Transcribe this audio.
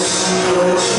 Yes, yes.